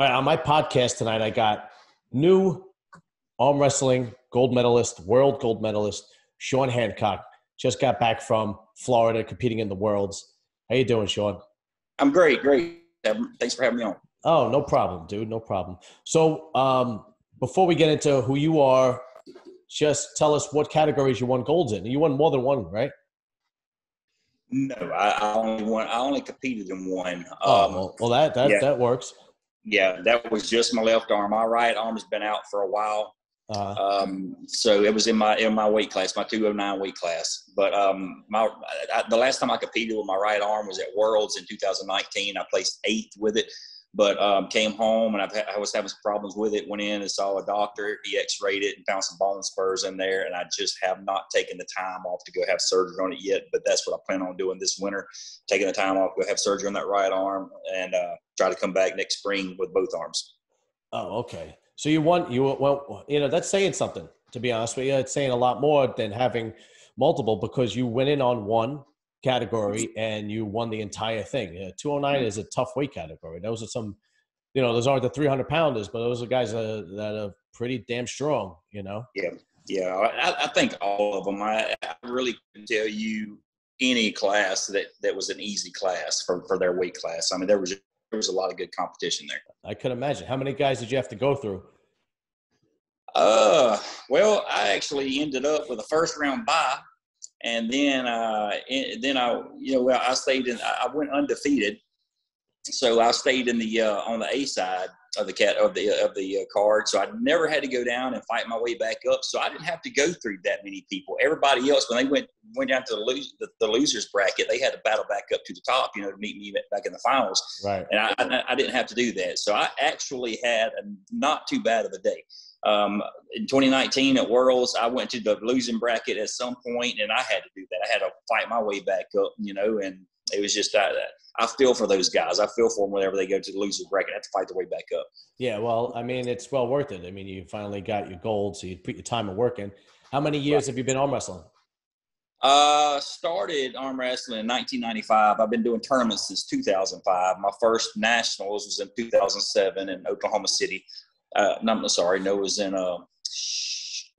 All right, on my podcast tonight, I got new arm wrestling gold medalist, world gold medalist, Sean Hancock. Just got back from Florida competing in the Worlds. How you doing, Sean? I'm great, great. Thanks for having me on. Oh, no problem, dude. No problem. So, um, before we get into who you are, just tell us what categories you won golds in. You won more than one, right? No, I, I only won. I only competed in one. Oh, um, well, well, that that yeah. that works. Yeah, that was just my left arm. My right arm has been out for a while. Uh-huh. Um, so it was in my in my weight class, my 209 weight class. But um, my I, the last time I competed with my right arm was at Worlds in 2019. I placed eighth with it, but um, came home and i was having some problems with it. Went in and saw a doctor. He X-rayed it and found some bone spurs in there. And I just have not taken the time off to go have surgery on it yet. But that's what I plan on doing this winter, taking the time off, go have surgery on that right arm, and uh, try to come back next spring with both arms. Oh, okay. So you want you well, you know, that's saying something. To be honest with you, it's saying a lot more than having multiple because you went in on one category and you won the entire thing. Yeah, 209 is a tough weight category. Those are some, you know, those aren't the 300 pounders, but those are guys that, that are pretty damn strong. You know. Yeah, yeah. I, I think all of them. I, I really can tell you any class that that was an easy class for for their weight class. I mean, there was there was a lot of good competition there. I could imagine. How many guys did you have to go through? Uh, well, I actually ended up with a first round bye, and then uh, then I you know well I stayed in I went undefeated, so I stayed in the uh, on the A side of the cat of the of the uh, card. So I never had to go down and fight my way back up. So I didn't have to go through that many people. Everybody else, when they went went down to the, lose, the, the losers bracket, they had to battle back up to the top, you know, to meet me back in the finals. Right. And I, I, I didn't have to do that. So I actually had a not too bad of a day. Um, in 2019 at Worlds, I went to the losing bracket at some point, and I had to do that. I had to fight my way back up, you know, and it was just that. I feel for those guys. I feel for them whenever they go to the losing bracket, I have to fight their way back up. Yeah, well, I mean, it's well worth it. I mean, you finally got your gold, so you put your time of work in. How many years right. have you been arm wrestling? Uh, started arm wrestling in 1995. I've been doing tournaments since 2005. My first nationals was in 2007 in Oklahoma City. Uh, no, I'm sorry, no, it was in uh,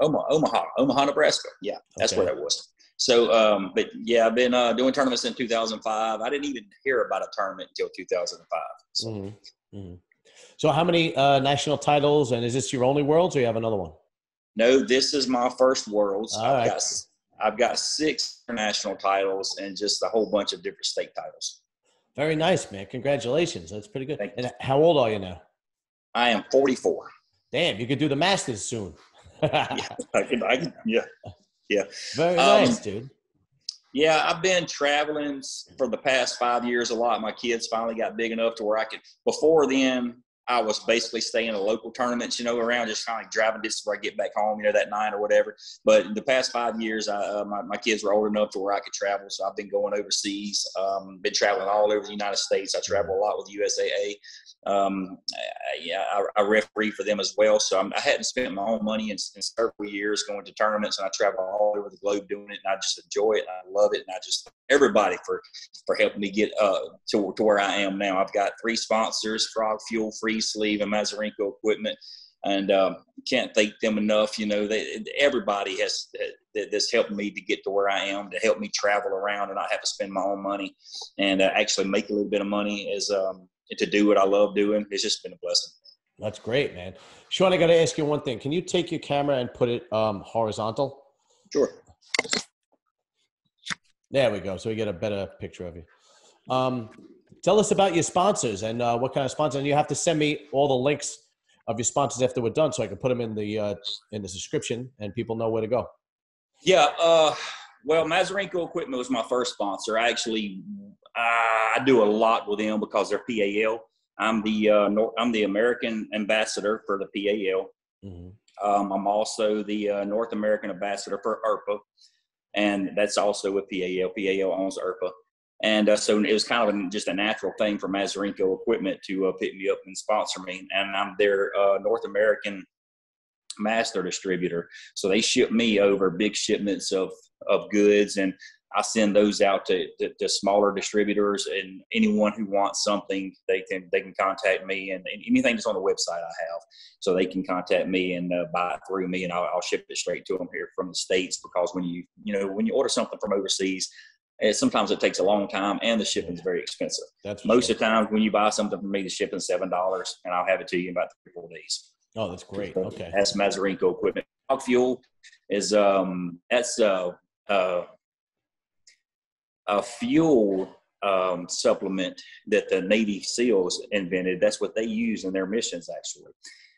Omaha, Omaha, Omaha, Nebraska. Yeah, that's okay. where that was. So, um, but yeah, I've been uh, doing tournaments in 2005. I didn't even hear about a tournament until 2005. So, mm-hmm. Mm-hmm. so how many uh, national titles? And is this your only worlds, or you have another one? No, this is my first worlds. All I've, right. got, I've got six international titles and just a whole bunch of different state titles. Very nice, man. Congratulations. That's pretty good. And how old are you now? I am 44. Damn, you could do the Masters soon. yeah, I can, I can, yeah. Yeah. Very um, nice, dude. Yeah, I've been traveling for the past five years a lot. My kids finally got big enough to where I could. Before then, I was basically staying in local tournaments, you know, around just kind of like driving distance where I get back home, you know, that night or whatever. But the past five years, I, uh, my, my kids were old enough to where I could travel. So I've been going overseas, um, been traveling all over the United States. I travel a lot with USAA. Um, yeah, I, I, referee for them as well. So I'm, I had not spent my own money in, in, several years going to tournaments, and I travel all over the globe doing it, and I just enjoy it. I love it, and I just everybody for for helping me get uh, to to where I am now. I've got three sponsors: Frog Fuel, Freeze Sleeve, and Mazurenko Equipment, and um, can't thank them enough. You know, they, everybody has that's helped me to get to where I am, to help me travel around and not have to spend my own money, and uh, actually make a little bit of money is. Um, to do what I love doing. It's just been a blessing. That's great, man. Sean, I got to ask you one thing. Can you take your camera and put it um, horizontal? Sure. There we go. So we get a better picture of you. Um, tell us about your sponsors and uh, what kind of sponsors. And you have to send me all the links of your sponsors after we're done, so I can put them in the uh, in the description and people know where to go. Yeah. Uh, well, Mazurenko Equipment was my first sponsor. I actually I do a lot with them because they're PAL. I'm the uh, North, I'm the American ambassador for the PAL. Mm-hmm. Um, I'm also the uh, North American ambassador for IRPA, and that's also with PAL. PAL owns IRPA, and uh, so it was kind of just a natural thing for Mazurenko Equipment to uh, pick me up and sponsor me. And I'm their uh, North American master distributor, so they ship me over big shipments of of goods and I send those out to, to, to, smaller distributors and anyone who wants something, they can they can contact me and, and anything that's on the website I have, so they can contact me and uh, buy it through me, and I'll, I'll, ship it straight to them here from the states because when you you know when you order something from overseas, it, sometimes it takes a long time and the shipping is very expensive. That's most sure. of the time when you buy something from me, the shipping's seven dollars, and I'll have it to you in about three or four days. Oh, that's great. Okay, that's Mazurenko equipment. Fuel is um that's uh uh a fuel um, supplement that the Navy SEALs invented. That's what they use in their missions, actually.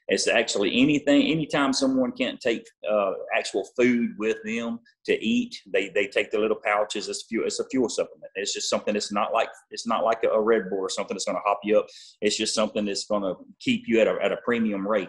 It's actually anything, anytime someone can't take uh, actual food with them to eat, they, they take the little pouches. It's fuel. It's a fuel supplement. It's just something that's not like it's not like a Red Bull or something that's going to hop you up. It's just something that's going to keep you at a at a premium rate.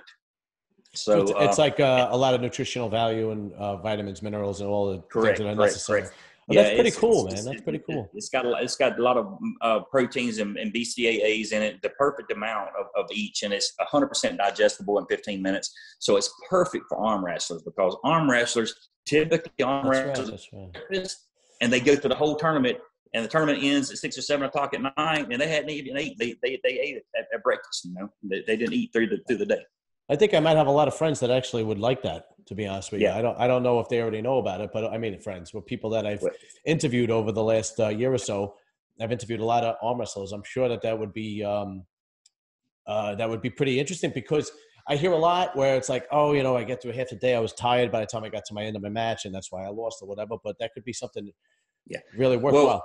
So, it's, it's uh, like uh, a lot of nutritional value and uh, vitamins, minerals, and all the correct, things that are necessary. Correct. Well, yeah, that's pretty cool, man. That's pretty cool. It's got a, it's got a lot of uh, proteins and, and, BCAAs in it, the perfect amount of, of each, and it's 100% digestible in 15 minutes. So it's perfect for arm wrestlers because arm wrestlers typically arm that's wrestlers, right, right. and they go through the whole tournament, and the tournament ends at six or seven o'clock at night, and they hadn't even eaten. They they, they ate at, at breakfast. You know, they, they didn't eat through the through the day. I think I might have a lot of friends that actually would like that. To be honest with you, yeah. I don't. I don't know if they already know about it, but I mean, friends, with people that I've interviewed over the last uh, year or so, I've interviewed a lot of arm wrestlers. I'm sure that that would be um, uh, that would be pretty interesting because I hear a lot where it's like, oh, you know, I get to a half a day, I was tired by the time I got to my end of my match, and that's why I lost or whatever. But that could be something, yeah, really worthwhile. Well,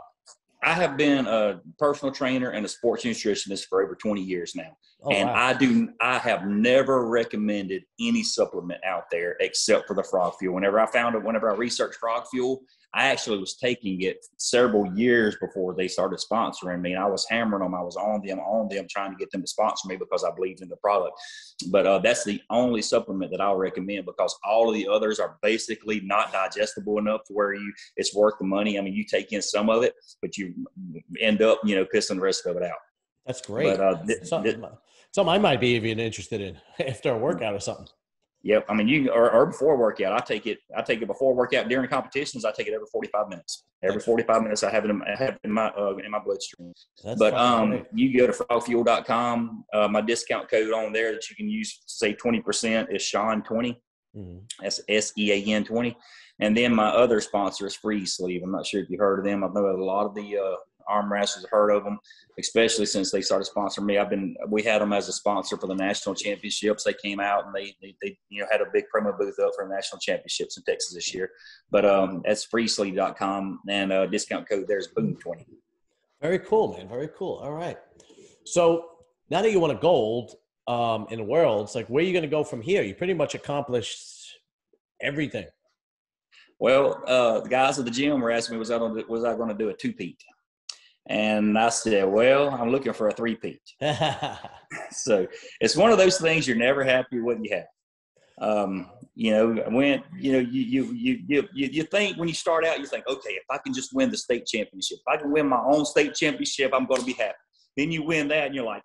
I have been a personal trainer and a sports nutritionist for over 20 years now. Oh, and wow. I do I have never recommended any supplement out there except for the frog fuel. Whenever I found it, whenever I researched frog fuel, I actually was taking it several years before they started sponsoring me. And I was hammering them. I was on them, on them, trying to get them to sponsor me because I believed in the product. But uh, that's the only supplement that I'll recommend because all of the others are basically not digestible enough to where you it's worth the money. I mean, you take in some of it, but you end up, you know, pissing the rest of it out. That's great. But, uh, th- th- something I might be even interested in after a workout or something. Yep. I mean, you or, or before workout, I take it. I take it before workout during competitions. I take it every forty five minutes. Every forty five minutes, I have it. In, I have it in my uh, in my bloodstream. That's but um, you go to frogfuel.com. Uh, my discount code on there that you can use, say twenty percent, is Sean 20 mm-hmm. That's S E A N twenty. And then my other sponsor is Freeze Sleeve. I'm not sure if you heard of them. I know a lot of the uh, arm have heard of them, especially since they started sponsoring me. I've been we had them as a sponsor for the national championships. They came out and they they, they you know had a big promo booth up for the national championships in Texas this year. But um, that's freezesleeve.com and uh, discount code there's boom twenty. Very cool, man. Very cool. All right. So now that you won a gold um, in the world, it's like where are you going to go from here? You pretty much accomplished everything. Well, uh, the guys at the gym were asking me, was I was I going to do a two-peat? And I said, well, I'm looking for a three-peat. so it's one of those things you're never happy with what you have. Um, you know, when, you know, you, you, you, you, you think when you start out, you think, okay, if I can just win the state championship, if I can win my own state championship, I'm going to be happy. Then you win that and you're like,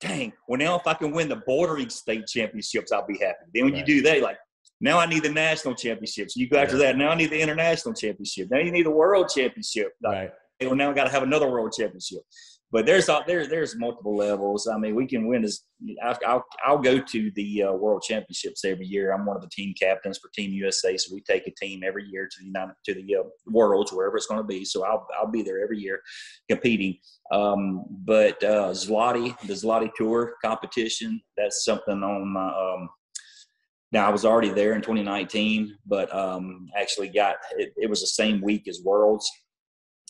dang, well, now if I can win the bordering state championships, I'll be happy. Then when right. you do that, like, now I need the national championships. You go after yeah. that. Now I need the international championship. Now you need the world championship. Like, right well, now we got to have another world championship. But there's there there's multiple levels. I mean, we can win as I'll I'll go to the uh, world championships every year. I'm one of the team captains for Team USA, so we take a team every year to the United to the uh, worlds wherever it's going to be. So I'll I'll be there every year competing. Um, but uh, Zloty, the Zloty Tur competition, that's something on my um, now I was already there in 2019, but um, actually got it, it, was the same week as Worlds,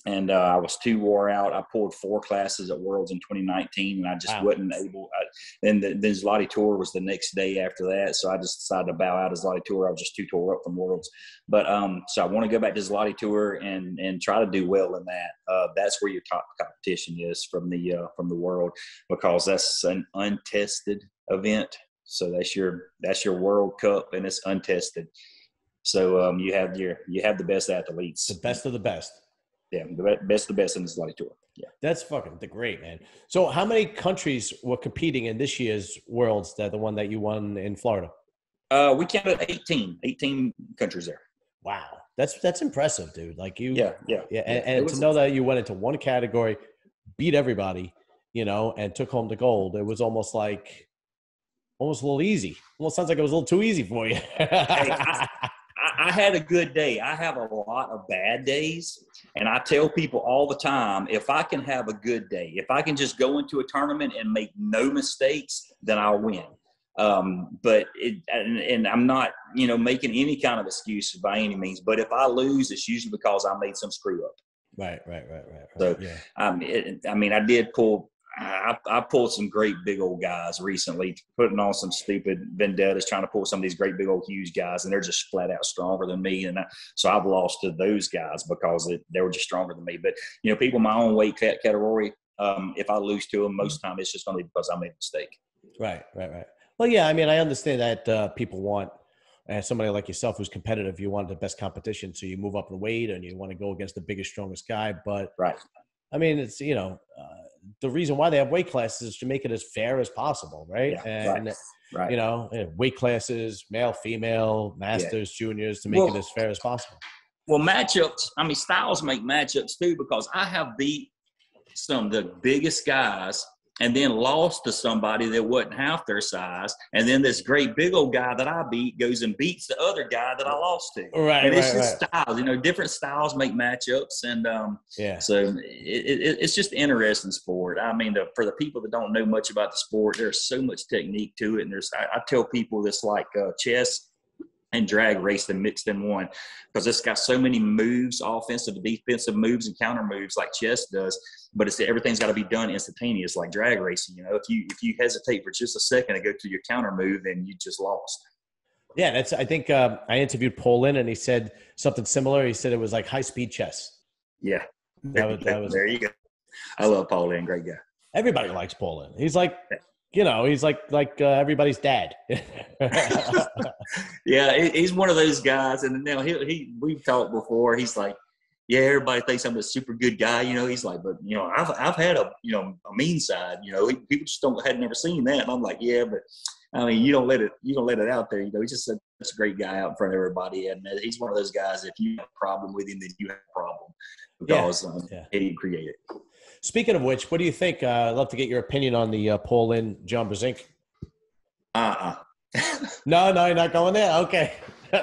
and uh, I was too wore out. I pulled four classes at Worlds in 2019, and I just wow. wasn't able. I, then the then Zloty Tur was the next day after that, so I just decided to bow out of Zloty Tur. I was just too tore up from Worlds, but um, so I want to go back to Zloty Tur and and try to do well in that. Uh, that's where your top competition is from the uh, from the world because that's an untested event. So that's your that's your World Cup, and it's untested. So um, you have your you have the best athletes, the best of the best yeah, the best, the best in the Zloty Tur. Yeah, that's fucking the great man. So, how many countries were competing in this year's Worlds? That the one that you won in Florida? Uh, we counted 18, 18 countries there. Wow, That's that's impressive, dude. Like you, Yeah, yeah. yeah, and, and was- to know that you went into one category, beat everybody, you know, and took home the gold. It was almost like, almost a little easy. Almost sounds like it was a little too easy for you. I, I had a good day. I have a lot of bad days. And I tell people all the time if I can have a good day, if I can just go into a tournament and make no mistakes, then I'll win. Um, but it, and, and I'm not, you know, making any kind of excuses by any means. But if I lose, it's usually because I made some screw up. right, right, right, right. right. So- yeah, Um, it, I mean, I did pull. I, I pulled some great big old guys recently, putting on some stupid vendettas, trying to pull some of these great big old huge guys, and they're just flat out stronger than me. And I, so I've lost to those guys because it, they were just stronger than me. But you know, people my own weight category, um, if I lose to them, most of the time it's just only because I made a mistake. right, right, right. Well, yeah. I mean, I understand that uh, people want. And somebody like yourself who's competitive, you want the best competition, so you move up in weight and you want to go against the biggest, strongest guy. But Right. I mean, it's you know, uh, the reason why they have weight classes is to make it as fair as possible, right? Yeah, and right. Right. you know, weight classes, male, female, masters, juniors, to make Well- it as fair as possible. Well, matchups, I mean, styles make matchups too because I have beat some of the biggest guys and then lost to somebody that wasn't half their size. And then this great big old guy that I beat goes and beats the other guy that I lost to. Right, and it's right, just styles, you know, different styles make matchups. And um, Yeah, so it, it, it's just interesting sport. I mean, the, for the people that don't know much about the sport, there's so much technique to it. And there's, I, I tell people it's like uh, chess and drag race racing mixed in one because it's got so many moves, offensive, defensive moves, and counter moves like chess does. But it's everything's got to be done instantaneous, like drag racing. You know, if you if you hesitate for just a second to go to your counter move, then you just lost. yeah. That's. I think um, I interviewed Paul Lynn, and he said something similar. He said it was like high speed chess. Yeah, That was, that was there you go. I love Paul Lynn, great guy. everybody likes Paul Lynn. He's like, you know, he's like like uh, everybody's dad. Yeah, he's one of those guys, and now he he we've talked before. He's like, yeah, everybody thinks I'm a super good guy, you know. He's like, but you know, I've I've had a you know a mean side, you know. People just don't had never seen that, and I'm like, yeah, but I mean, you don't let it you don't let it out there, you know. He's just such a great guy out in front of everybody, and uh, he's one of those guys. If you have a problem with him, then you have a problem because um, yeah. he didn't create it. Speaking of which, what do you think? Uh, I'd love to get your opinion on the uh, Paul Lynn John Brzenk. Uh-uh. No, no, you're not going there. Okay. I,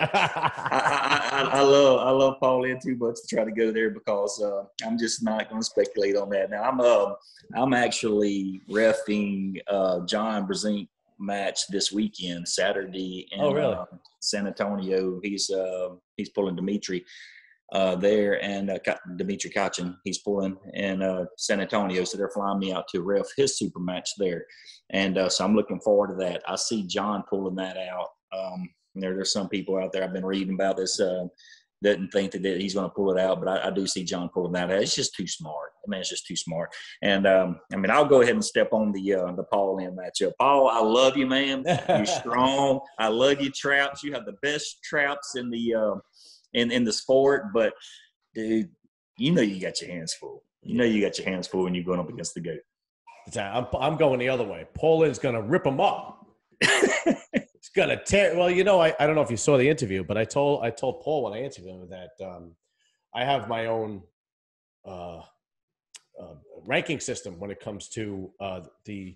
I, I, love I love Paul Lynn too much to try to go there because uh, I'm just not going to speculate on that. Now I'm uh, I'm actually refing uh, John Brzenk match this weekend, Saturday in Oh, really? uh, San Antonio. He's uh, he's pulling Dimitri uh, there, and uh, Dimitri Kachin. He's pulling in uh, San Antonio, so they're flying me out to ref his super match there, and uh, so I'm looking forward to that. I see John pulling that out. Um, there, there's some people out there I've been reading about this uh, doesn't think that he's going to pull it out, but I, I do see John pulling that out. It's just too smart. I mean, it's just too smart. And um, I mean, I'll go ahead and step on the uh, the Paul Lynn matchup. Paul, I love you, man. You're strong. I love your traps. You have the best traps in the uh, in in the sport. But dude, you know you got your hands full. You know you got your hands full when you're going up against the goat. I'm, I'm going the other way. Paul Lynn's going to rip him up. He's going to tear. Well, you know, I, I don't know if you saw the interview, but I told I told Paul when I interviewed him that um, I have my own uh, uh, ranking system when it comes to uh, the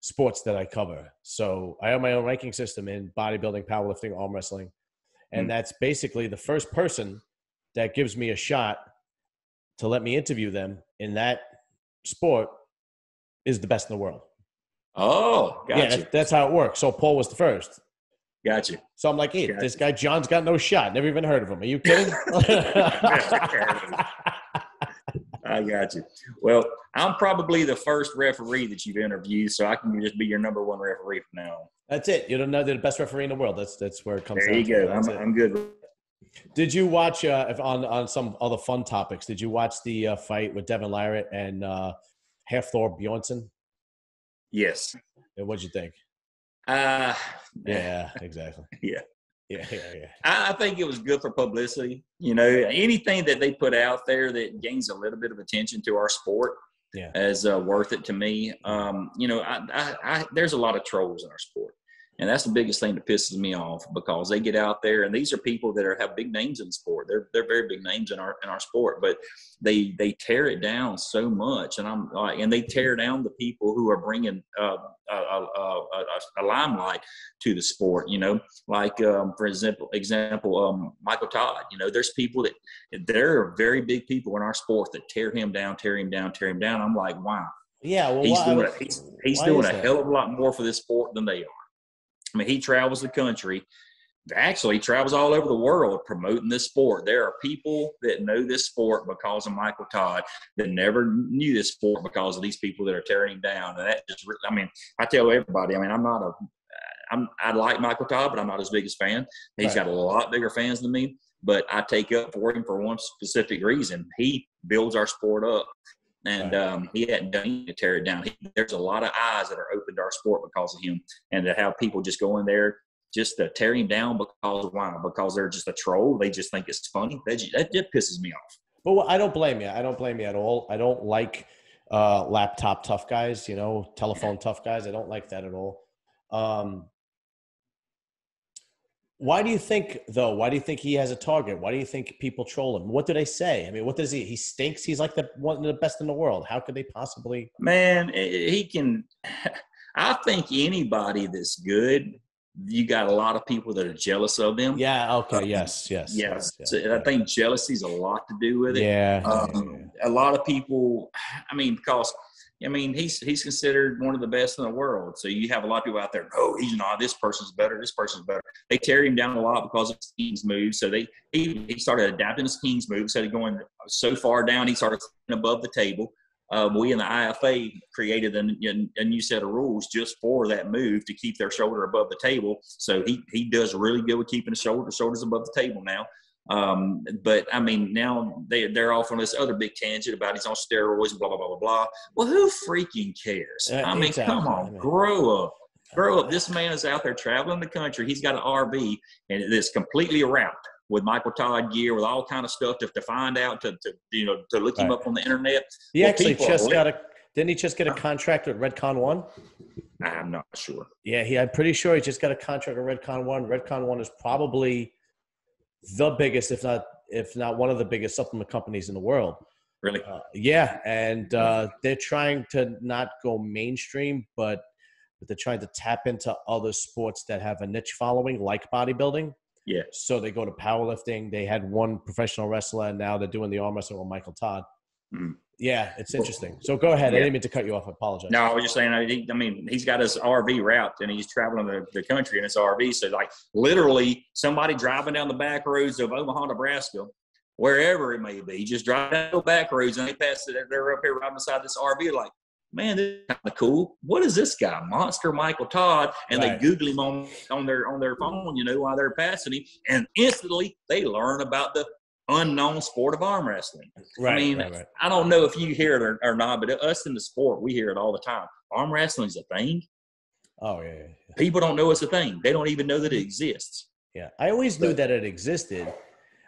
sports that I cover. So I have my own ranking system in bodybuilding, powerlifting, arm wrestling, and Mm. that's basically the first person that gives me a shot to let me interview them in that sport is the best in the world. Oh, yeah, that's, that's how it works. So Paul was the first. Got you. So I'm like, hey, Gotcha. this guy John's got no shot. Never even heard of him. Are you kidding? I got you. Well, I'm probably the first referee that you've interviewed, so I can just be your number one referee from now on. that's it. You don't know they're the best referee in the world. That's that's where it comes. There you go. I'm. I'm good. Did you watch uh, if on on some other fun topics? Did you watch the uh, fight with Devon Larratt and uh, Hafthor Bjornsson? Yes. And what'd you think? Uh, Yeah, exactly. Yeah. Yeah, yeah, yeah. I, I think it was good for publicity. You know, anything that they put out there that gains a little bit of attention to our sport Yeah. is uh, worth it to me. Um, you know, I, I, I, there's a lot of trolls in our sport. And that's the biggest thing that pisses me off because they get out there and these are people that are have big names in sport. They're they're very big names in our in our sport, but they they tear it down so much. And I'm like, and they tear down the people who are bringing uh, a, a, a, a, limelight to the sport. You know, like um, for example, example um, Michael Todd. You know, there's people that there are very big people in our sport that tear him down, tear him down, tear him down. I'm like, wow. Yeah, well, he's why, doing he's, he's doing a hell of a lot more for this sport than they are. I mean, he travels the country. Actually, travels all over the world promoting this sport. There are people that know this sport because of Michael Todd that never knew this sport because of these people that are tearing him down. And that just, I mean, I tell everybody, I mean, I'm not a, I'm, I like Michael Todd, but I'm not his biggest fan. He's right. got a lot bigger fans than me, but I take up for him for one specific reason. He builds our sport up and um, he hadn't done anything to tear it down. He, there's a lot of eyes that are open to our sport because of him, and to have people just go in there just to tear him down because why? Because they're just a troll. They just think it's funny. That that, that pisses me off. But I don't blame you. I don't blame you at all. I don't like uh, laptop tough guys. You know, telephone tough guys. I don't like that at all. Um, why do you think, though? Why do you think he has a target? Why do you think people troll him? What do they say? I mean, what does he? He stinks. He's like the one of the best in the world. How could they possibly? Man, he can. I think anybody that's good, you got a lot of people that are jealous of them. Yeah. Okay. Yes. Yes. Yes. yes, yes I think jealousy's a lot to do with it. Yeah. Um, yeah. A lot of people. I mean, because I mean, he's he's considered one of the best in the world. So you have a lot of people out there. Oh, he's not. This person's better. This person's better. They tear him down a lot because of his king's move. So they he, he started adapting his king's move. Instead of going so far down, he started above the table. Um, we in the IFA created a, a, new set of rules just for that move to keep their shoulder above the table. So he he does really good with keeping the shoulder shoulders above the table now. Um, but I mean, now they, they're off on this other big tangent about he's on steroids, blah, blah, blah, blah, blah. Well, who freaking cares? Uh, I mean, exactly. come on, grow up. Grow up. This man is out there traveling the country. He's got an RV and it is completely wrapped with Michael Todd gear, with all kind of stuff to, to find out, to, to you know, to look right. him up on the internet. He well, actually just got a, didn't he just get a contract with Redcon One? I'm not sure. Yeah, he. I'm pretty sure he just got a contract with Redcon One. Redcon One is probably the biggest, if not if not one of the biggest supplement companies in the world. Really? Uh, yeah, and uh, they're trying to not go mainstream, but but they're trying to tap into other sports that have a niche following, like bodybuilding. Yeah. So they go to powerlifting. They had one professional wrestler, and now they're doing the arm wrestling with Michael Todd. Mm. Yeah, it's interesting. So go ahead. Yeah. I didn't mean to cut you off. I apologize. No, I was just saying. I mean, he's got his RV route and he's traveling the, the country in his RV. So, like, literally, somebody driving down the back roads of Omaha, Nebraska, wherever it may be, just driving down the back roads and they pass it. They're up here right beside this RV, like, man, this is kind of cool. What is this guy, Monster Michael Todd? And right. they Google him on, on their on their phone, you know, while they're passing him, and instantly they learn about the unknown sport of arm wrestling. Right, I mean, right, right. I don't know if you hear it or, or, not, but us in the sport, we hear it all the time. Arm wrestling is a thing. Oh yeah, yeah, People don't know it's a thing. They don't even know that it exists. Yeah, I always knew that it existed.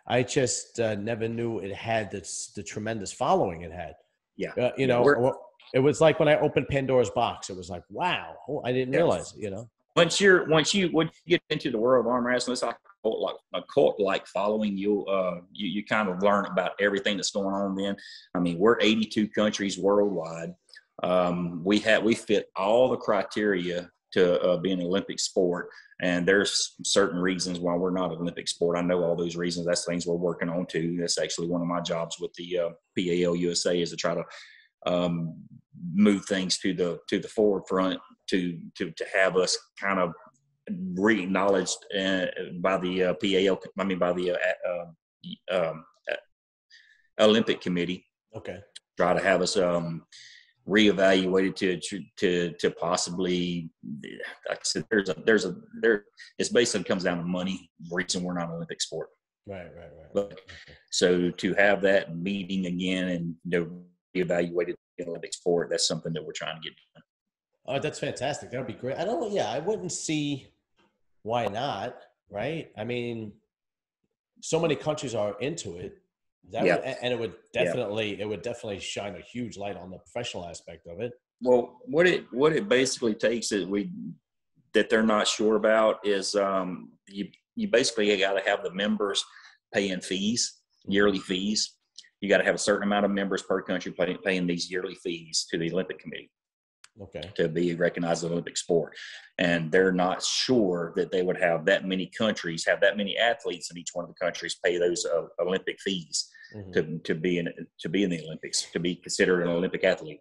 I just uh, never knew it had this, the tremendous following it had. Yeah, uh, you know, it was like when I opened Pandora's box. It was like, wow, I didn't yes. realize. You know, once you're once you once you get into the world of arm wrestling, it's like like a cult like following. You uh you, you kind of learn about everything that's going on. Then, I mean, we're 82 countries worldwide. Um, we have we fit all the criteria to uh, be an Olympic sport, and there's certain reasons why we're not an Olympic sport. I know all those reasons. That's things we're working on too. That's actually one of my jobs with the uh, PAL USA is to try to um, move things to the to the forward front to to to have us kind of re-acknowledged uh, by the uh, PAL. I mean by the uh, um, um Olympic Committee. Okay. Try to have us um, reevaluated to to to possibly like I said there's a there's a there it's basically comes down to money reason we're not an Olympic sport. Right, right, right. But, okay. So to have that meeting again and you know, reevaluated the Olympic sport, that's something that we're trying to get done. Oh, that's fantastic. That would be great. I don't. Yeah, I wouldn't see why not. Right? I mean, so many countries are into it. That yeah. would, and it would definitely yeah. it would definitely shine a huge light on the professional aspect of it. Well, what it what it basically takes is we that they're not sure about is um, you you basically got to have the members paying fees, yearly fees. You got to have a certain amount of members per country paying, paying these yearly fees to the Olympic Committee Okay. to be recognized as an Olympic sport. And they're not sure that they would have that many countries, have that many athletes in each one of the countries pay those uh, Olympic fees Mhm. to, to be in to be in the Olympics, to be considered an Olympic athlete.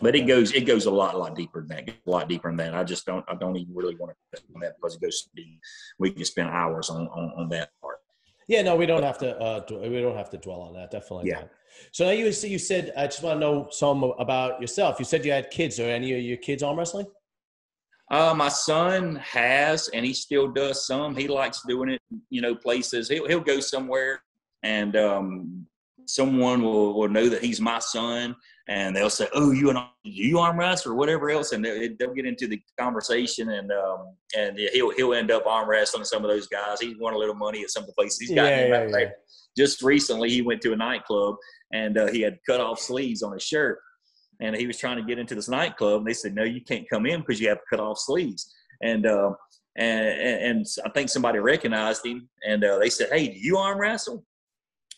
But it goes it goes a lot a lot deeper than that. A lot deeper than that. I just don't I don't even really want to on that because it goes. We can spend hours on, on, on that. Yeah, no, we don't have to. Uh, dw- we don't have to dwell on that. Definitely. Yeah. Not. So now you you said I just want to know some about yourself. You said you had kids. Are any of your kids arm wrestling? Uh, my son has, and he still does some. He likes doing it, you know, places. He'll, he'll go somewhere, and um, someone will, will know that he's my son, and they'll say, "Oh, you and you arm wrestle or whatever else," and they'll, they'll get into the conversation, and um, and he'll he'll end up arm wrestling some of those guys. He's won a little money at some of the places he's got. Yeah, yeah, yeah. Just recently, he went to a nightclub, and uh, he had cut off sleeves on his shirt and he was trying to get into this nightclub and they said no you can't come in because you have cut off sleeves and uh, and, and i think somebody recognized him and uh, they said hey do you arm wrestle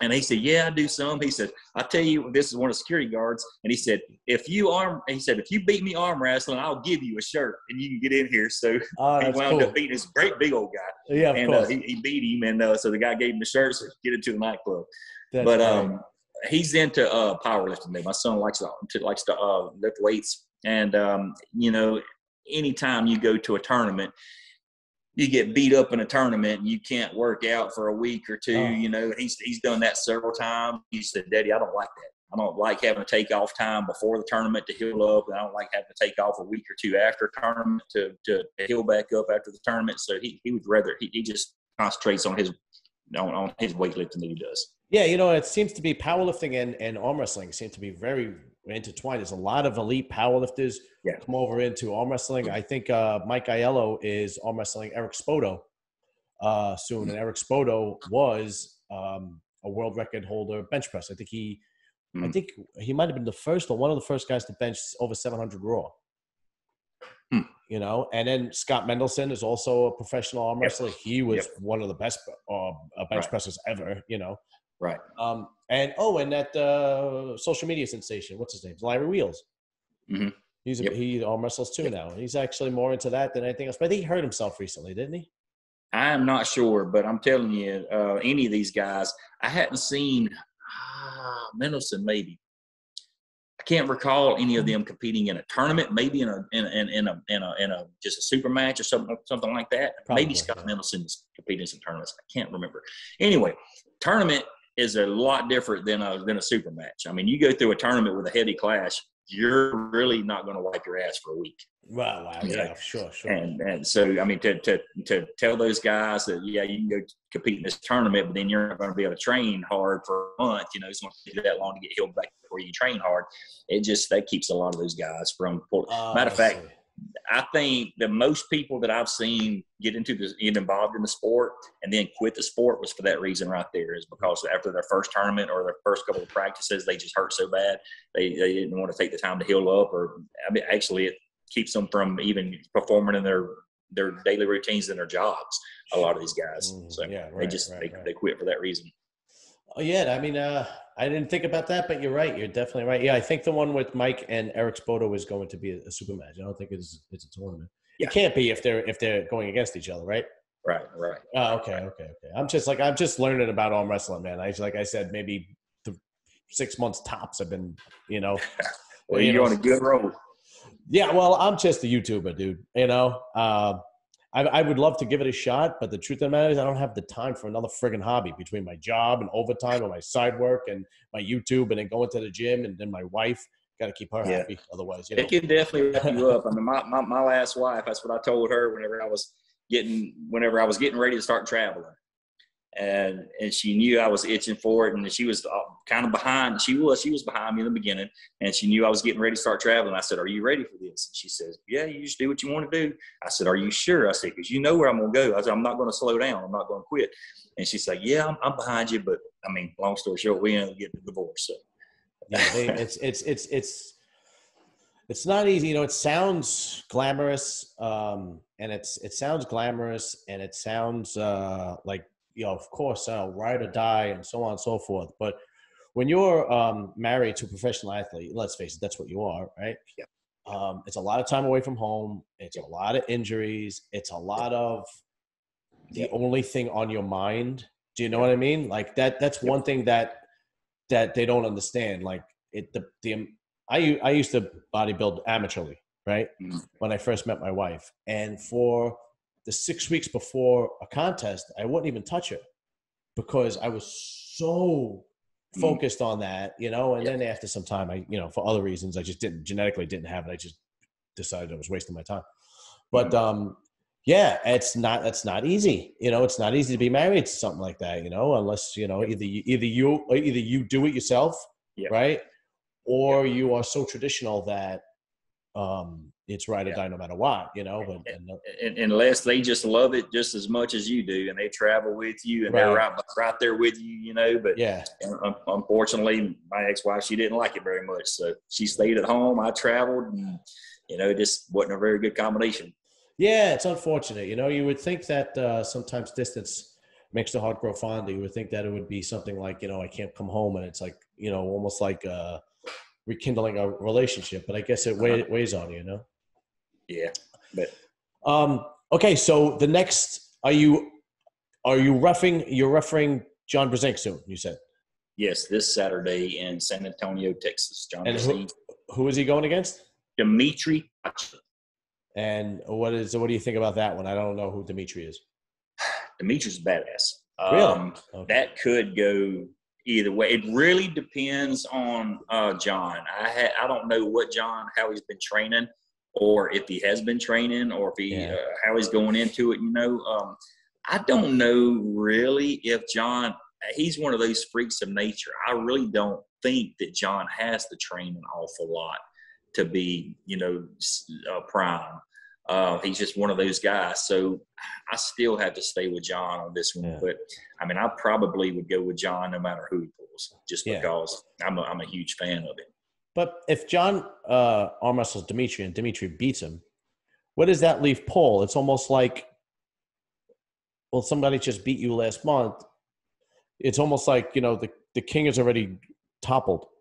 and he said yeah i do some. He said i tell you this is one of the security guards. And he said if you arm he said if you beat me arm wrestling i'll give you a shirt and you can get in here. So Oh, he wound cool. up beating this great big old guy. Yeah, of and uh, he, he beat him and uh, so the guy gave him the shirt so he get into the nightclub. That's but um, he's into uh, powerlifting. Now. My son likes to, to likes to uh, lift weights, and um, you know, anytime you go to a tournament, you get beat up in a tournament and you can't work out for a week or two. Oh. You know, he's he's done that several times. He said, "Daddy, I don't like that. I don't like having to take off time before the tournament to heal up, and I don't like having to take off a week or two after tournament to to, to heal back up after the tournament." So he he would rather he, he just concentrates on his on, on his weightlifting that he does. Yeah, you know, it seems to be powerlifting and, and arm wrestling seem to be very intertwined. There's a lot of elite powerlifters Yeah. come over into arm wrestling. I think uh, Mike Aiello is arm wrestling Eric Spoto uh, soon, and Eric Spoto was um, a world record holder bench press. I think he, I Mm. think he might have been the first or one of the first guys to bench over 700 raw. Hmm. You know, and then Scott Mendelson is also a professional arm Yep. wrestler. He was Yep. one of the best uh, bench Right. pressers ever. You know, Right. um, and oh, and that uh, social media sensation, what's his name? Larry Wheels. Mhm. He's a, Yep. he arm wrestles too Yep. now. He's actually more into that than anything else. But I think he hurt himself recently, didn't he? I'm not sure, but I'm telling you, uh, any of these guys, I hadn't seen ah, Mendelson maybe. I can't recall any of them competing in a tournament, maybe in a in a, in, in a in a in a just a super match or something something like that. Probably, maybe Scott yeah. Mendelson's competed in some tournaments. I can't remember. Anyway, tournament is a lot different than a than a super match. I mean, you go through a tournament with a heavy clash, you're really not going to wipe your ass for a week. Wow, wow, Yeah. yeah, sure, sure. And and so I mean to to to tell those guys that yeah you can go compete in this tournament, but then you're not going to be able to train hard for a month. You know, it's going to take that long to get healed back before you train hard. It just that keeps a lot of those guys from. Oh, Matter of fact. I think the most people that I've seen get into this, get involved in the sport and then quit the sport was for that reason right there. Is because after their first tournament or their first couple of practices, they just hurt so bad they they didn't want to take the time to heal up. Or I mean, actually, it keeps them from even performing in their their daily routines and their jobs. A lot of these guys, Mm, so yeah, they just right, they, right. they quit for that reason. Oh yeah, I mean, uh, I didn't think about that, but you're right. You're definitely right. Yeah, I think the one with Mike and Eric Spoto is going to be a, a super match. I don't think it's it's a tournament. Yeah. It can't be if they're if they're going against each other, right? Right, right. Oh, okay, okay, okay. I'm just like I'm just learning about arm wrestling, man. I like I said, maybe th- six months tops. I've been, you know, Well, You you're know, on a good roll. yeah. Well, I'm just a YouTuber, dude. You know, um, I, I would love to give it a shot, but the truth of the matter is, I don't have the time for another friggin' hobby between my job and overtime and my side work and my YouTube and then going to the gym and then my wife. Got to keep her Yeah. happy, otherwise, you know. It can definitely wrap you up. I mean, my, my, my last wife, that's what I told her whenever I was getting, whenever I was getting ready to start traveling. And, and she knew I was itching for it. And she was kind of behind. She was, she was behind me in the beginning and she knew I was getting ready to start traveling. I said, are you ready for this? And she says, yeah, you just do what you want to do. I said, are you sure? I said, cause you know where I'm going to go. I said, I'm not going to slow down. I'm not going to quit. And she's like, yeah, I'm, I'm behind you. But I mean, long story short, we ended up getting a divorce. So yeah, it's it's it's it's it's not easy. You know, it sounds glamorous, um, and it's it sounds glamorous, and it sounds uh, like you know, of course, uh, ride or die, and so on and so forth. But when you're um, married to a professional athlete, let's face it, that's what you are, right? Yeah. Um, it's a lot of time away from home. It's a lot of injuries. It's a lot of the only thing on your mind. Do you know what I mean? Like that. That's one thing that that they don't understand. Like it, the the I I used to bodybuild amateurly, right? Mhm. When I first met my wife, and for the six weeks before a contest, I wouldn't even touch it because I was so Mhm. focused on that, you know. And Yeah. then after some time, I, you know, for other reasons, I just didn't genetically didn't have it. I just decided I was wasting my time. But um, yeah, it's not that's not easy. You know, it's not easy to be married to something like that. You know, unless you know either you, either you either you do it yourself, Yeah. right, or you are so traditional that um, it's right or Yeah. die no matter what. You know, but and, Un- unless they just love it just as much as you do, and they travel with you, and they're Right. right right there with you, you know. But yeah, unfortunately, my ex-wife she didn't like it very much, so she stayed at home. I traveled, and you know, it just wasn't a very good combination. Yeah, it's unfortunate. You know, you would think that uh, sometimes distance makes the heart grow fonder. You would think that it would be something like, you know, I can't come home, and it's like, you know, almost like uh, rekindling a relationship. But I guess it weigh, weighs on you, you know. Yeah, but Um, okay, so the next, are you are you roughing? You're roughing John Brzenk soon. You said, yes, this Saturday in San Antonio, Texas, John And who- who is he going against? Dimitri. And what is what do you think about that one? I don't know who Dimitri is. Dimitri's badass. Really? Um, Okay. that could go either way. It really depends on uh, John. I ha- I don't know what John how he's been training, or if he has been training, or if he Yeah. uh, how he's going into it. You know, um, I don't know really if John. He's one of those freaks of nature. I really don't think that John has to train an awful lot to be, you know, uh, prime. Uh, he's just one of those guys. So I still have to stay with John on this one. Yeah. But I mean, I probably would go with John no matter who he pulls, just Yeah. because I'm a, I'm a huge fan of him. But if John uh, arm wrestles Dimitri and Dimitri beats him, what does that leave Paul? It's almost like, well, somebody just beat you last month. It's almost like you know the the king is already toppled.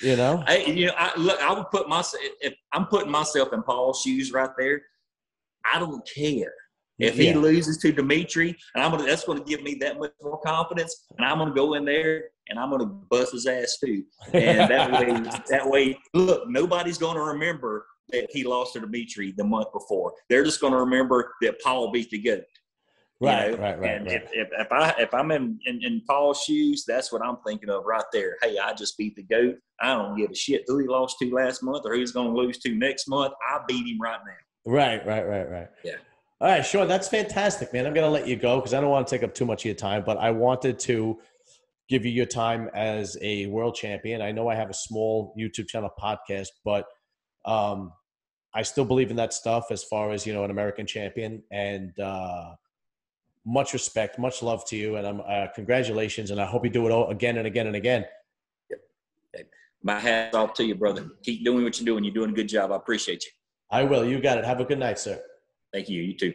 You know, I, you know, I, look, I would put myself if I'm putting myself in Paul's shoes right there. I don't care if he Yeah. loses to Dimitri, and I'm gonna. That's going to give me that much more confidence, and I'm going to go in there and I'm going to bust his ass too. And that way, that way, look, nobody's going to remember that he lost to Dimitri the month before. They're just going to remember that Paul beat the goat. you right, know? right, right, and right. If, if, if I if I'm in, in in Paul's shoes, that's what I'm thinking of right there. Hey, I just beat the goat. I don't give a shit who he lost to last month or who's going to lose to next month. I beat him right now. Right, right, right, right. Yeah. All right, Sean, that's fantastic, man. I'm going to let you go because I don't want to take up too much of your time, but I wanted to give you your time as a world champion. I know I have a small YouTube channel podcast, but um, I still believe in that stuff as far as, you know, an American champion. And uh, much respect, much love to you. And I'm, uh, congratulations. And I hope you do it all again and again and again. My hat's off to you, brother. Keep doing what you're doing. You're doing a good job. I appreciate you. I will. You got it. Have a good night, sir. Thank you. You too.